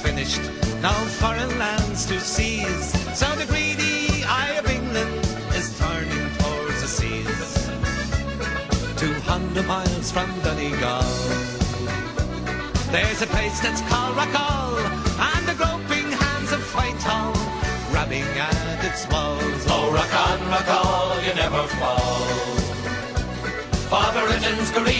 vanished, now foreign lands to seize. So the greedy eye of England is turning towards the seas. Two hundred miles from Donegal. There's a place that's called Rockall, and the groping hands of Whitehall grabbing at its walls. Oh, rock on, Rockall, you never fall. For Britain's greedy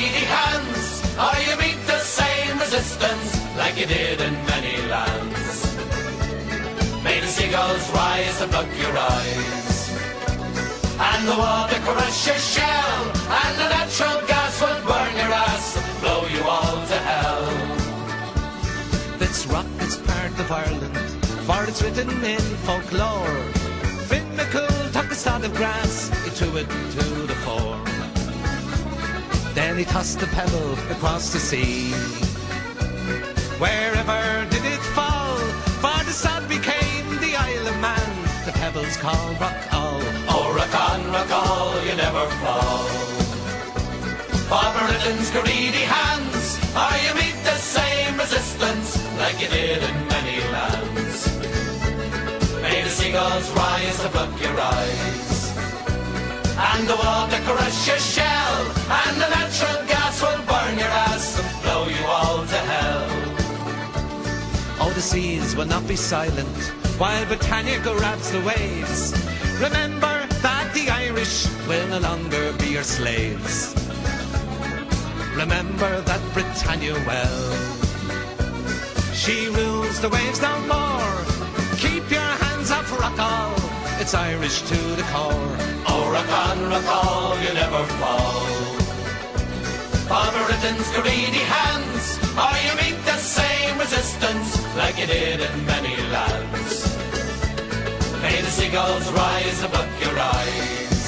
May rise look your eyes, and the water crush your shell, and the natural gas will burn your ass blow you all to hell. This rock is part of Ireland, for it's written in folklore. Finn McCool took a sod of grass, he threw it to the fore. Then he tossed the pebble across the sea. The pebbles call Rockall. Oh, rock on, Rockall, you never fall. For Britain's greedy hands, or you meet the same resistance like you did in many lands. May the seagulls rise above your eyes, and the water crush your shell, The seas will not be silent while Britannia grabs the waves. Remember that the Irish will no longer be your slaves. Remember that Britannia well. She rules the waves no more. Keep your hands off Rockall. It's Irish to the core. Oh, rock on, Rockall, you never fall. For Britain's greedy hands, or you meet resistance like you did in many lands. May the seagulls rise above your eyes,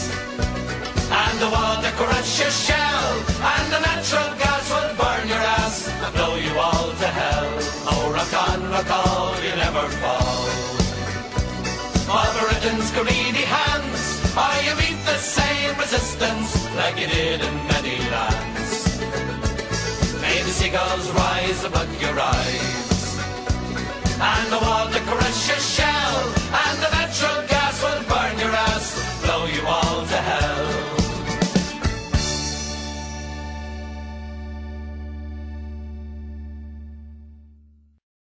and the water crush your shell, and the natural gas will burn your ass and blow you all to hell. Oh, rock on, Rockall, you never fall. For Britain's greedy hands, or you meet the same resistance like you did in many lands seagulls rise above your eyes. And the water crashes shell.